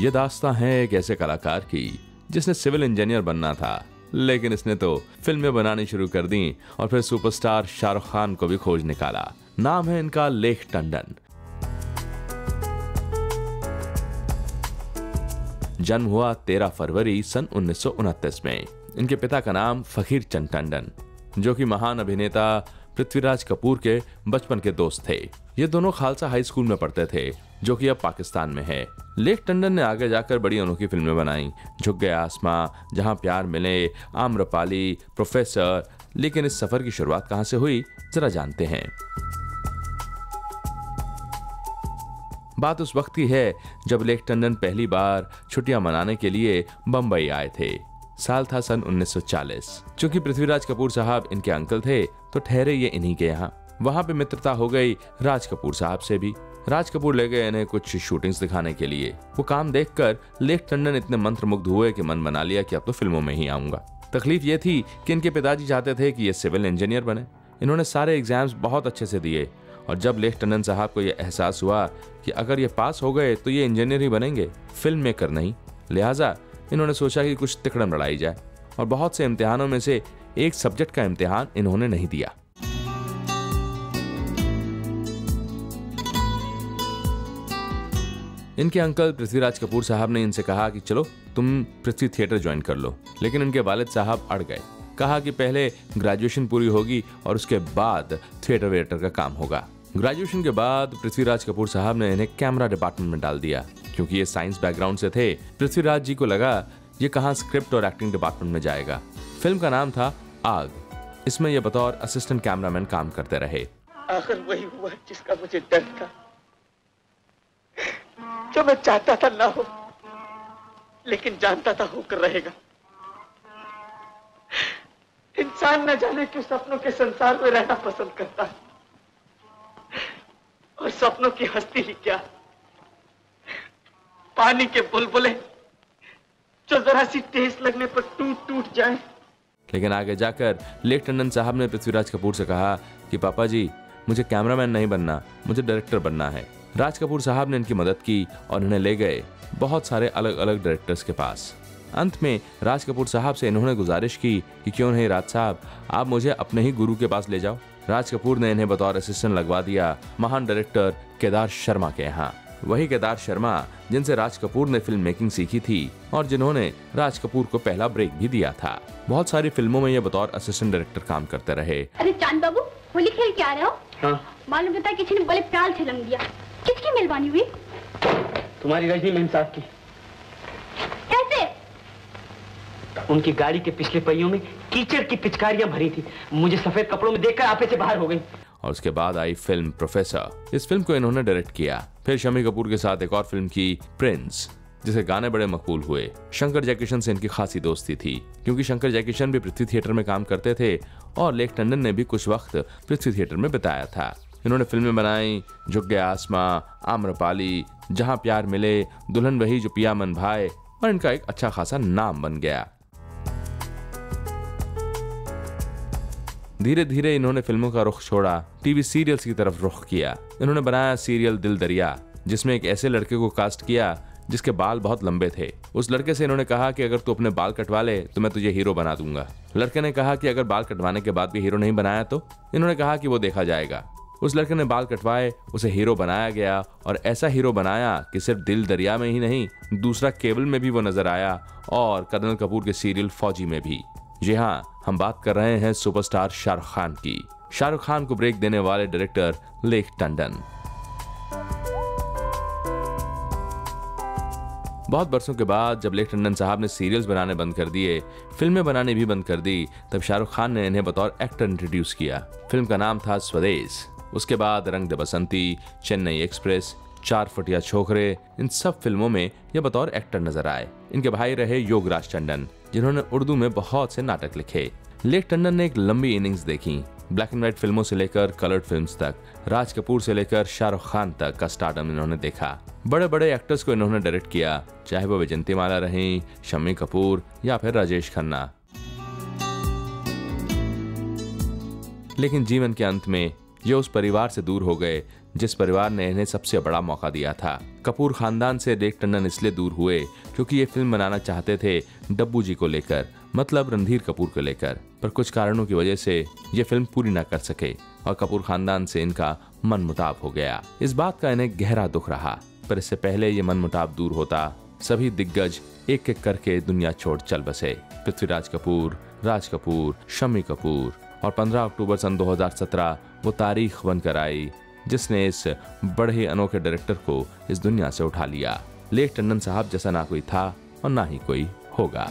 ये दास्तां है एक ऐसे कलाकार की, जिसने सिविल इंजीनियर बनना था। लेकिन इसने तो फ़िल्में बनानी शुरू कर दी और फिर सुपरस्टार शाहरुख खान को भी खोज निकाला। नाम है इनका लेख टंडन। जन्म हुआ 13 फरवरी सन उन्नीस सौ उनतीस में। इनके पिता का नाम फकीर चंद टंडन, जो कि महान अभिनेता पृथ्वीराज कपूर के बचपन के दोस्त थे। ये दोनों खालसा हाई स्कूल में पढ़ते थे। जो कि अब पाकिस्तान में है। लेख टंडन ने आगे जाकर बड़ी अनोखी फ़िल्में बनाई। झुक गए आसमां, जहाँ प्यार मिले आम्रपाली प्रोफेसर, लेकिन इस सफ़र की शुरुआत कहाँ से हुई, जरा जानते हैं। बात उस वक्त की है, जब लेख टंडन पहली बार छुट्टियाँ मनाने के लिए बंबई आए थे। साल था सन 1940 चूँकि पृथ्वीराज कपूर साहब इनके अंकल थे तो ठहरे ये इन्हीं के यहाँ। वहाँ पे मित्रता हो गई राज कपूर साहब से भी। राज कपूर ले गए इन्हें कुछ शूटिंग्स दिखाने के लिए। वो काम देखकर लेख टंडन इतने मंत्रमुग्ध हुए कि मन बना लिया कि अब तो फ़िल्मों में ही आऊँगा। तकलीफ़ ये थी कि इनके पिताजी चाहते थे कि ये सिविल इंजीनियर बने। इन्होंने सारे एग्ज़ाम्स बहुत अच्छे से दिए और जब लेख टंडन साहब को यह एहसास हुआ कि अगर ये पास हो गए तो ये इंजीनियर ही बनेंगे फ़िल्म मेकर नहीं। लिहाजा इन्होंने सोचा कि कुछ तिकड़म लड़ाई जाए और बहुत से इम्तिहानों में से एक सब्जेक्ट का इम्तिहान इन्होंने नहीं दिया। इनके अंकल पृथ्वीराज कपूर साहब ने इनसे कहा कि चलो, तुम पृथ्वी थिएटर ज्वाइन कर लो। लेकिन इनके वालिद साहब अड़ गए। कहा कि पहले ग्रेजुएशन पूरी होगी और उसके बाद थिएटर वेटर का काम होगा। ग्रेजुएशन के बाद पृथ्वीराज कपूर साहब ने इन्हें कैमरा डिपार्टमेंट में डाल दिया। क्योंकि ये साइंस बैकग्राउंड से थे, पृथ्वीराज जी को लगा ये कहाँ स्क्रिप्ट और एक्टिंग डिपार्टमेंट में जाएगा। फ़िल्म का नाम था आग। इसमें ये बतौर असिस्टेंट कैमरामैन काम करते रहे। आखिर वही हुआ जिसका मुझे डर था। जो मैं चाहता था ना हो, लेकिन जानता था होकर रहेगा। इंसान न जाने क्यों सपनों के संसार में रहना पसंद करता है। और सपनों की हस्ती ही क्या? पानी के बुलबुले जो जरा सी तेज लगने पर टूट टूट जाए। लेकिन आगे जाकर लेख टंडन साहब ने पृथ्वीराज कपूर से कहा कि पापा जी, मुझे कैमरामैन नहीं बनना, मुझे डायरेक्टर बनना है। राज कपूर साहब ने इनकी मदद की और इन्हें ले गए बहुत सारे अलग अलग डायरेक्टर्स के पास। अंत में राज कपूर साहब से इन्होंने गुजारिश की कि क्यों नहीं राज साहब आप मुझे अपने ही गुरु के पास ले जाओ। राज कपूर ने इन्हें बतौर असिस्टेंट लगवा दिया महान डायरेक्टर केदार शर्मा के यहाँ। वही केदार शर्मा जिनसे राज कपूर ने फ़िल्म मेकिंग सीखी थी और जिन्होंने राज कपूर को पहला ब्रेक भी दिया था। बहुत सारी फ़िल्मों में ये बतौर असिस्टेंट डायरेक्टर काम करते रहे। अरे चाँद बाबू होली खेल के आ रहे हो? हाँ। मालूम पता किसी ने बड़े प्याल से रंग दिया। किसकी मेहरबानी हुई? तुम्हारी रजनी मेम साहब की। कैसे? उनकी गाड़ी के पिछले पहियों में कीचड़ की पिचकारियाँ भरी थी। मुझे सफ़ेद कपड़ों में देखकर आपे से बाहर हो गई। और उसके बाद आई फ़िल्म प्रोफेसर। इस फ़िल्म को इन्होंने डायरेक्ट किया। फिर शमी कपूर के साथ एक और फ़िल्म की प्रिंस जिसे गाने बड़े मकबूल हुए। शंकर जयकिशन से इनकी खासी दोस्ती थी क्योंकि शंकर जयकिशन भी पृथ्वी थिएटर में काम करते थे और लेख टंडन ने भी कुछ वक्त पृथ्वी थिएटर में बिताया था। इन्होंने फ़िल्में बनाई, झुक गया आसमां आम्रपाली जहाँ प्यार मिले, दुल्हन वही जो पिया मन भाई और इनका एक अच्छा खासा नाम बन गया। धीरे धीरे इन्होंने फ़िल्मों का रुख छोड़ा, टीवी सीरियल्स की तरफ़ रुख किया। इन्होंने बनाया सीरियल दिल दरिया, जिसमें एक ऐसे लड़के को कास्ट किया, जिसके बाल बहुत लंबे थे। उस लड़के से इन्होंने कहा कि अगर तू अपने बाल कटवा ले तो मैं तुझे हीरो बना दूँगा। लड़के ने कहा कि अगर बाल कटवाने के बाद भी हीरो नहीं बनाया तो? इन्होंने कहा कि वो देखा जाएगा। उस लड़के ने बाल कटवाए, उसे हीरो बनाया गया और ऐसा हीरो बनाया कि सिर्फ़ दिल दरिया में ही नहीं, दूसरा केबल में भी वो नज़र आया और कर्नल कपूर के सीरियल फौजी में भी। जी हाँ हम बात कर रहे हैं सुपरस्टार शाहरुख खान की। शाहरुख खान को ब्रेक देने वाले डायरेक्टर लेख टंडन। बहुत बरसों के बाद जब लेख टंडन साहब ने सीरियल्स बनाने बंद कर दिए, फ़िल्में बनाने भी बंद कर दी, तब शाहरुख खान ने इन्हें बतौर एक्टर इंट्रोड्यूस किया। फ़िल्म का नाम था स्वदेश। उसके बाद रंग दे बसंती, चेन्नई एक्सप्रेस चार फटिया छोकरे इन सब फ़िल्मों में ये बतौर एक्टर नज़र आए। इनके भाई रहे योगराज टंडन, जिन्होंने उर्दू में बहुत से नाटक लिखे। लेख टंडन ने एक लंबी इनिंग्स देखी, ब्लैक एंड व्हाइट फ़िल्मों से लेकर कलर्ड फिल्म्स तक, राज कपूर से लेकर शाहरुख खान तक का स्टार्डम इन्होंने देखा। बड़े बड़े एक्टर्स को इन्होंने डायरेक्ट किया, चाहे वो विजंती माला रही, शम्मी कपूर या फिर राजेश खन्ना। लेकिन जीवन के अंत में ये उस परिवार से दूर हो गए, जिस परिवार ने इन्हें सबसे बड़ा मौका दिया था। कपूर खानदान से लेख टंडन इसलिए दूर हुए, क्योंकि ये फ़िल्म बनाना चाहते थे डब्बू जी को लेकर मतलब रणधीर कपूर को लेकर। पर कुछ कारणों की वजह से ये फ़िल्म पूरी न कर सके और कपूर खानदान से इनका मन मुटाव हो गया। इस बात का इन्हें गहरा दुख रहा, पर इससे पहले ये मन मुटाव दूर होता, सभी दिग्गज एक एक करके दुनिया छोड़ चल बसे। पृथ्वीराज कपूर, राज कपूर शमी कपूर और 15 अक्टूबर सन 2017 वो तारीख बनकर आई, जिसने इस बड़े अनोखे डायरेक्टर को इस दुनिया से उठा लिया। लेख टंडन साहब जैसा ना कोई था और ना ही कोई होगा।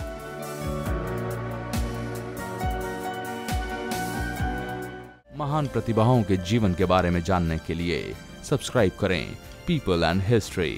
महान प्रतिभाओं के जीवन के बारे में जानने के लिए सब्सक्राइब करें पीपल एंड हिस्ट्री।